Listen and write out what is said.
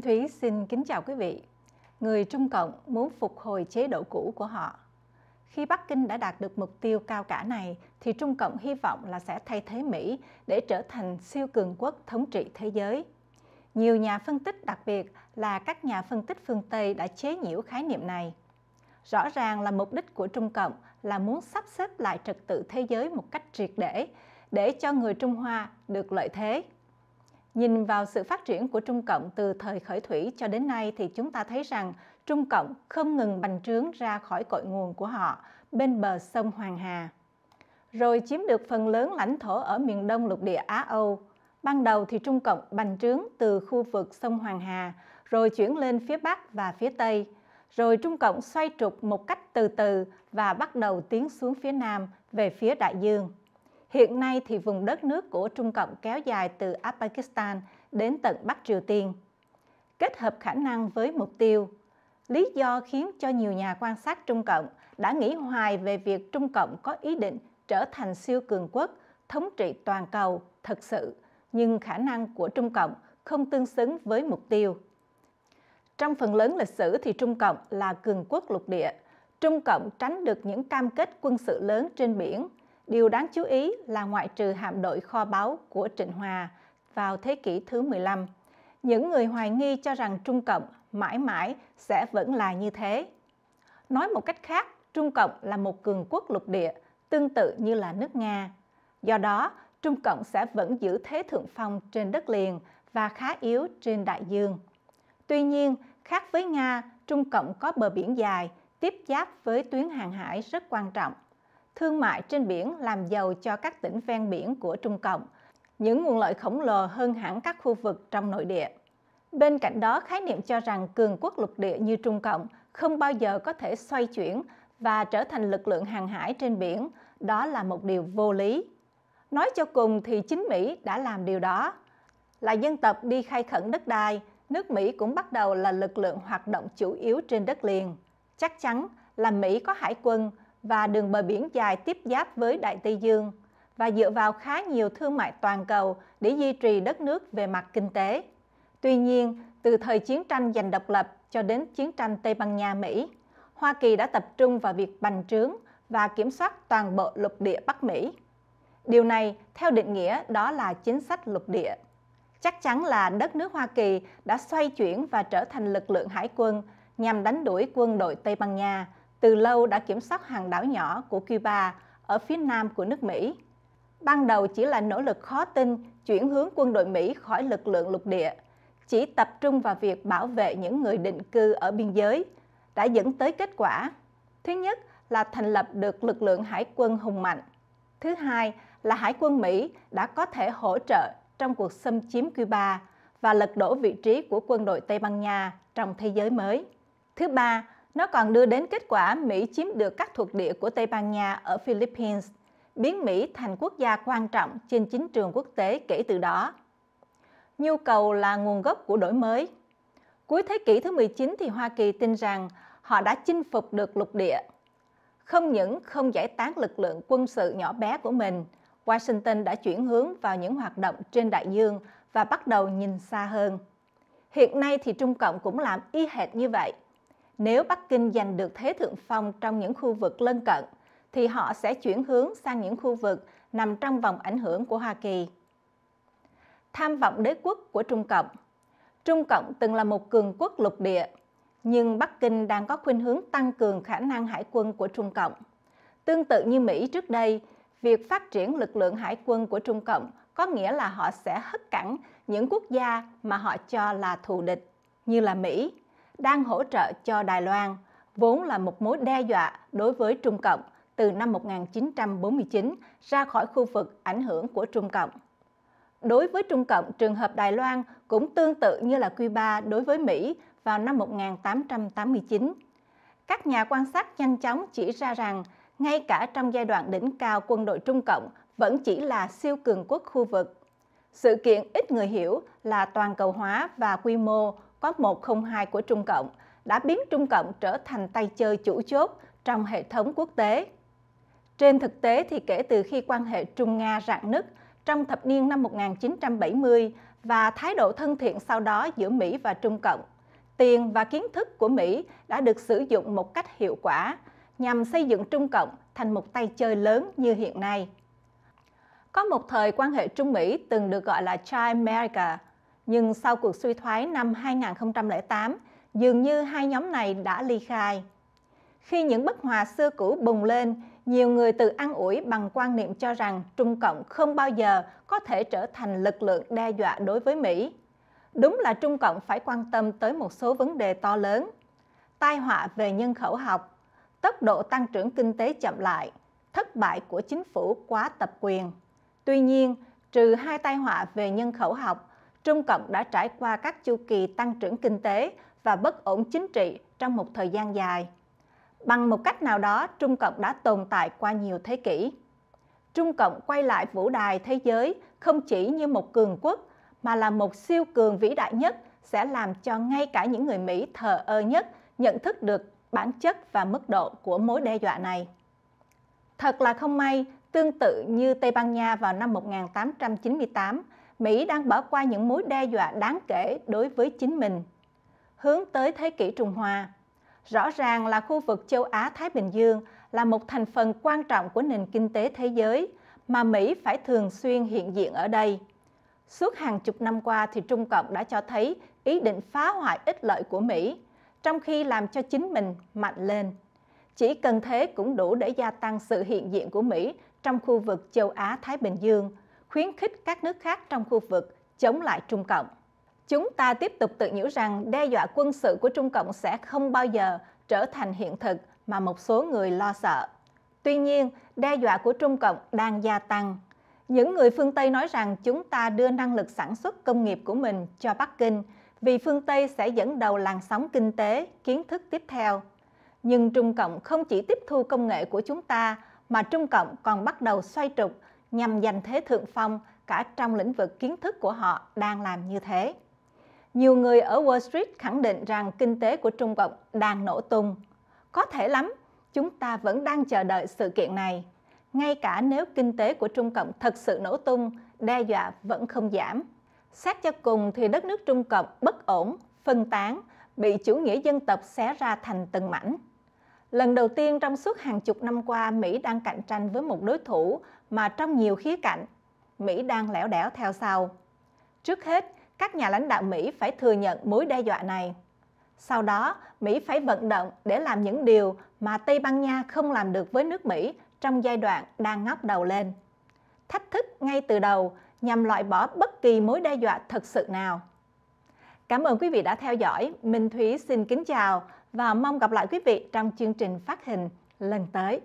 Thanh Thúy xin kính chào quý vị. Người Trung Cộng muốn phục hồi chế độ cũ của họ. Khi Bắc Kinh đã đạt được mục tiêu cao cả này, thì Trung Cộng hy vọng là sẽ thay thế Mỹ để trở thành siêu cường quốc thống trị thế giới. Nhiều nhà phân tích, đặc biệt là các nhà phân tích phương Tây đã chế nhiễu khái niệm này. Rõ ràng là mục đích của Trung Cộng là muốn sắp xếp lại trật tự thế giới một cách triệt để, để cho người Trung Hoa được lợi thế. Nhìn vào sự phát triển của Trung Cộng từ thời khởi thủy cho đến nay thì chúng ta thấy rằng Trung Cộng không ngừng bành trướng ra khỏi cội nguồn của họ bên bờ sông Hoàng Hà. Rồi chiếm được phần lớn lãnh thổ ở miền đông lục địa Á Âu. Ban đầu thì Trung Cộng bành trướng từ khu vực sông Hoàng Hà, rồi chuyển lên phía Bắc và phía Tây. Rồi Trung Cộng xoay trục một cách từ từ và bắt đầu tiến xuống phía Nam về phía Đại Dương. Hiện nay thì vùng đất nước của Trung Cộng kéo dài từ Afghanistan đến tận Bắc Triều Tiên. Kết hợp khả năng với mục tiêu, lý do khiến cho nhiều nhà quan sát Trung Cộng đã nghĩ hoài về việc Trung Cộng có ý định trở thành siêu cường quốc, thống trị toàn cầu thật sự, nhưng khả năng của Trung Cộng không tương xứng với mục tiêu. Trong phần lớn lịch sử thì Trung Cộng là cường quốc lục địa. Trung Cộng tránh được những cam kết quân sự lớn trên biển – Điều đáng chú ý là ngoại trừ hạm đội kho báu của Trịnh Hòa vào thế kỷ thứ 15, những người hoài nghi cho rằng Trung Cộng mãi mãi sẽ vẫn là như thế. Nói một cách khác, Trung Cộng là một cường quốc lục địa, tương tự như là nước Nga. Do đó, Trung Cộng sẽ vẫn giữ thế thượng phong trên đất liền và khá yếu trên đại dương. Tuy nhiên, khác với Nga, Trung Cộng có bờ biển dài, tiếp giáp với tuyến hàng hải rất quan trọng thương mại trên biển làm giàu cho các tỉnh ven biển của Trung Cộng, những nguồn lợi khổng lồ hơn hẳn các khu vực trong nội địa. Bên cạnh đó, khái niệm cho rằng cường quốc lục địa như Trung Cộng không bao giờ có thể xoay chuyển và trở thành lực lượng hàng hải trên biển, đó là một điều vô lý. Nói cho cùng thì chính Mỹ đã làm điều đó. Là dân tộc đi khai khẩn đất đai, nước Mỹ cũng bắt đầu là lực lượng hoạt động chủ yếu trên đất liền. Chắc chắn là Mỹ có hải quân và đường bờ biển dài tiếp giáp với Đại Tây Dương và dựa vào khá nhiều thương mại toàn cầu để duy trì đất nước về mặt kinh tế. Tuy nhiên, từ thời chiến tranh giành độc lập cho đến chiến tranh Tây Ban Nha-Mỹ, Hoa Kỳ đã tập trung vào việc bành trướng và kiểm soát toàn bộ lục địa Bắc Mỹ. Điều này, theo định nghĩa, đó là chính sách lục địa. Chắc chắn là đất nước Hoa Kỳ đã xoay chuyển và trở thành lực lượng hải quân nhằm đánh đuổi quân đội Tây Ban Nha từ lâu đã kiểm soát hàng đảo nhỏ của Cuba ở phía nam của nước Mỹ. Ban đầu chỉ là nỗ lực khó tin chuyển hướng quân đội Mỹ khỏi lực lượng lục địa, chỉ tập trung vào việc bảo vệ những người định cư ở biên giới, đã dẫn tới kết quả. Thứ nhất là thành lập được lực lượng hải quân hùng mạnh. Thứ hai là hải quân Mỹ đã có thể hỗ trợ trong cuộc xâm chiếm Cuba và lật đổ vị trí của quân đội Tây Ban Nha trong thế giới mới. Thứ ba nó còn đưa đến kết quả Mỹ chiếm được các thuộc địa của Tây Ban Nha ở Philippines, biến Mỹ thành quốc gia quan trọng trên chính trường quốc tế kể từ đó. Nhu cầu là nguồn gốc của đổi mới. Cuối thế kỷ thứ 19 thì Hoa Kỳ tin rằng họ đã chinh phục được lục địa. Không những không giải tán lực lượng quân sự nhỏ bé của mình, Washington đã chuyển hướng vào những hoạt động trên đại dương và bắt đầu nhìn xa hơn. Hiện nay thì Trung Cộng cũng làm y hệt như vậy – nếu Bắc Kinh giành được thế thượng phong trong những khu vực lân cận, thì họ sẽ chuyển hướng sang những khu vực nằm trong vòng ảnh hưởng của Hoa Kỳ. Tham vọng đế quốc của Trung Cộng Trung Cộng từng là một cường quốc lục địa, nhưng Bắc Kinh đang có khuynh hướng tăng cường khả năng hải quân của Trung Cộng. Tương tự như Mỹ trước đây, việc phát triển lực lượng hải quân của Trung Cộng có nghĩa là họ sẽ hất cẳng những quốc gia mà họ cho là thù địch, như là Mỹ, đang hỗ trợ cho Đài Loan, vốn là một mối đe dọa đối với Trung Cộng từ năm 1949 ra khỏi khu vực ảnh hưởng của Trung Cộng. Đối với Trung Cộng, trường hợp Đài Loan cũng tương tự như là Cuba đối với Mỹ vào năm 1889. Các nhà quan sát nhanh chóng chỉ ra rằng ngay cả trong giai đoạn đỉnh cao quân đội Trung Cộng vẫn chỉ là siêu cường quốc khu vực. Sự kiện ít người hiểu là toàn cầu hóa và quy mô có 102 của Trung Cộng đã biến Trung Cộng trở thành tay chơi chủ chốt trong hệ thống quốc tế. Trên thực tế thì kể từ khi quan hệ Trung Nga rạn nứt trong thập niên năm 1970 và thái độ thân thiện sau đó giữa Mỹ và Trung Cộng, tiền và kiến thức của Mỹ đã được sử dụng một cách hiệu quả nhằm xây dựng Trung Cộng thành một tay chơi lớn như hiện nay. Có một thời quan hệ Trung Mỹ từng được gọi là China America nhưng sau cuộc suy thoái năm 2008, dường như hai nhóm này đã ly khai. Khi những bất hòa xưa cũ bùng lên, nhiều người tự ăn ủi bằng quan niệm cho rằng Trung Cộng không bao giờ có thể trở thành lực lượng đe dọa đối với Mỹ. Đúng là Trung Cộng phải quan tâm tới một số vấn đề to lớn. Tai họa về nhân khẩu học, tốc độ tăng trưởng kinh tế chậm lại, thất bại của chính phủ quá tập quyền. Tuy nhiên, trừ hai tai họa về nhân khẩu học, Trung Cộng đã trải qua các chu kỳ tăng trưởng kinh tế và bất ổn chính trị trong một thời gian dài. Bằng một cách nào đó, Trung Cộng đã tồn tại qua nhiều thế kỷ. Trung Cộng quay lại vũ đài thế giới không chỉ như một cường quốc mà là một siêu cường vĩ đại nhất sẽ làm cho ngay cả những người Mỹ thờ ơ nhất nhận thức được bản chất và mức độ của mối đe dọa này. Thật là không may, tương tự như Tây Ban Nha vào năm 1898, Mỹ đang bỏ qua những mối đe dọa đáng kể đối với chính mình. Hướng tới thế kỷ Trung Hoa, rõ ràng là khu vực châu Á-Thái Bình Dương là một thành phần quan trọng của nền kinh tế thế giới mà Mỹ phải thường xuyên hiện diện ở đây. Suốt hàng chục năm qua thì Trung Cộng đã cho thấy ý định phá hoại ích lợi của Mỹ, trong khi làm cho chính mình mạnh lên. Chỉ cần thế cũng đủ để gia tăng sự hiện diện của Mỹ trong khu vực châu Á-Thái Bình Dương, khuyến khích các nước khác trong khu vực chống lại Trung Cộng. Chúng ta tiếp tục tự nhủ rằng đe dọa quân sự của Trung Cộng sẽ không bao giờ trở thành hiện thực mà một số người lo sợ. Tuy nhiên, đe dọa của Trung Cộng đang gia tăng. Những người phương Tây nói rằng chúng ta đưa năng lực sản xuất công nghiệp của mình cho Bắc Kinh vì phương Tây sẽ dẫn đầu làn sóng kinh tế, kiến thức tiếp theo. Nhưng Trung Cộng không chỉ tiếp thu công nghệ của chúng ta mà Trung Cộng còn bắt đầu xoay trục nhằm giành thế thượng phong cả trong lĩnh vực kiến thức của họ đang làm như thế. Nhiều người ở Wall Street khẳng định rằng kinh tế của Trung Cộng đang nổ tung. Có thể lắm, chúng ta vẫn đang chờ đợi sự kiện này. Ngay cả nếu kinh tế của Trung Cộng thật sự nổ tung, đe dọa vẫn không giảm. Xét cho cùng thì đất nước Trung Cộng bất ổn, phân tán, bị chủ nghĩa dân tộc xé ra thành từng mảnh. Lần đầu tiên trong suốt hàng chục năm qua, Mỹ đang cạnh tranh với một đối thủ mà trong nhiều khía cạnh, Mỹ đang lẻo đẻo theo sau. Trước hết, các nhà lãnh đạo Mỹ phải thừa nhận mối đe dọa này. Sau đó, Mỹ phải vận động để làm những điều mà Tây Ban Nha không làm được với nước Mỹ trong giai đoạn đang ngóc đầu lên. Thách thức ngay từ đầu nhằm loại bỏ bất kỳ mối đe dọa thực sự nào. Cảm ơn quý vị đã theo dõi. Minh Thúy xin kính chào và mong gặp lại quý vị trong chương trình phát hình lần tới.